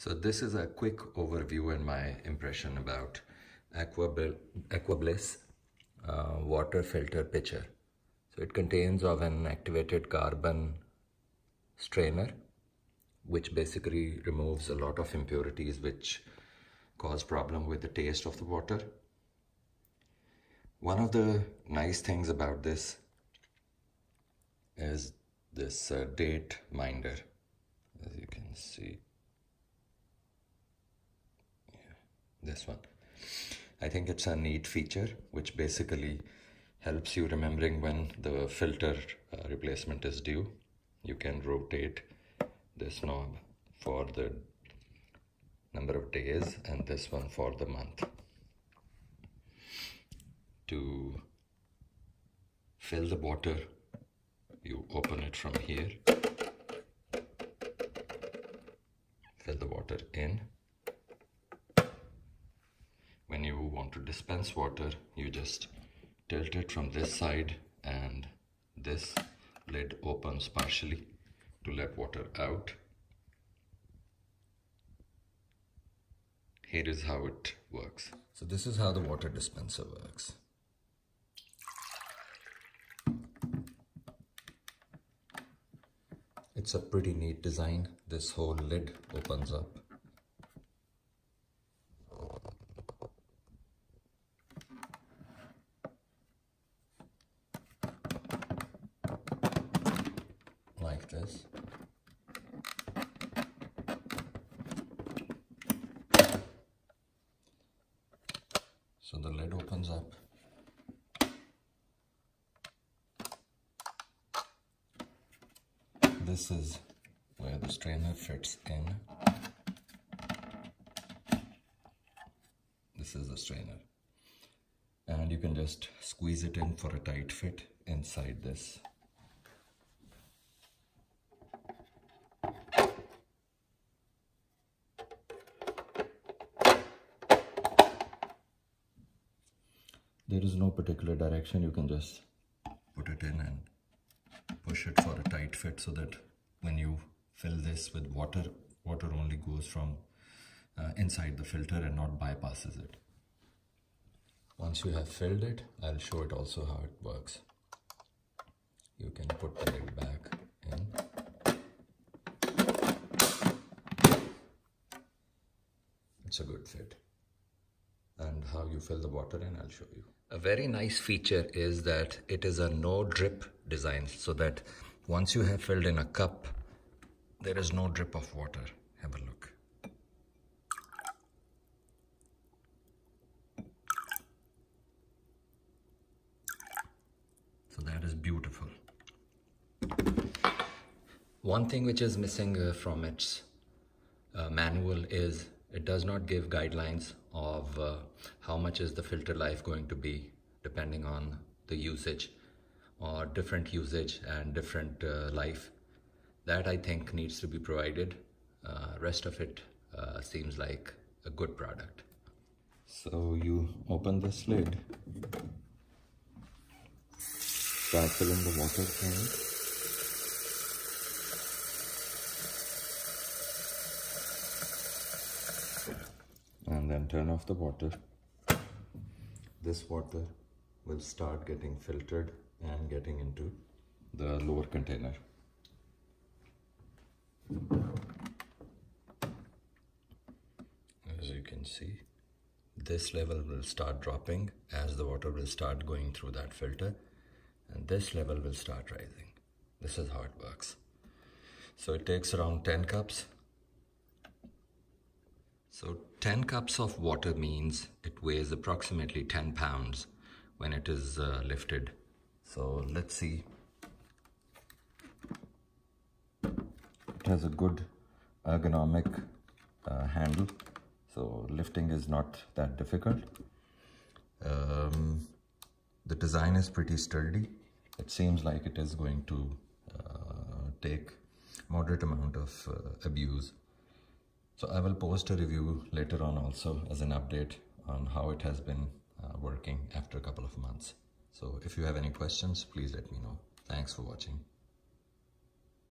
So this is a quick overview and my impression about Aquabliss, Aquabliss uh, water filter pitcher. So it contains of an activated carbon strainer which basically removes a lot of impurities which cause problem with the taste of the water. One of the nice things about this is this uh, date minder as you can see this one. I think it's a neat feature which basically helps you remembering when the filter uh, replacement is due. You can rotate this knob for the number of days and this one for the month. To fill the water, you open it from here, fill the water in when you want to dispense water you just tilt it from this side and this lid opens partially to let water out. Here is how it works. So this is how the water dispenser works. It's a pretty neat design. This whole lid opens up like this. So the lid opens up. This is where the strainer fits in. This is the strainer. And you can just squeeze it in for a tight fit inside this there is no particular direction. You can just put it in and push it for a tight fit so that when you fill this with water water only goes from uh, inside the filter and not bypasses it. Once you have filled it I'll show it also how it works. You can put the lid back in. It's a good fit and how you fill the water in I'll show you a very nice feature is that it is a no drip design so that once you have filled in a cup, there is no drip of water. Have a look. So that is beautiful. One thing which is missing uh, from its uh, manual is it does not give guidelines of uh, how much is the filter life going to be depending on the usage or different usage and different uh, life. That i think needs to be provided. Uh, rest of it uh, seems like a good product. So you open this lid start filling the water in and then turn off the water. This water will start getting filtered and getting into the lower container. As you can see this level will start dropping as the water will start going through that filter and this level will start rising. This is how it works. So it takes around 10 cups so 10 cups of water means it weighs approximately 10 pounds when it is uh, lifted. So let's see. It has a good ergonomic uh, handle. So lifting is not that difficult. Um, the design is pretty sturdy. It seems like it is going to uh, take moderate amount of uh, abuse so I will post a review later on also as an update on how it has been uh, working after a couple of months. So if you have any questions, please let me know. Thanks for watching.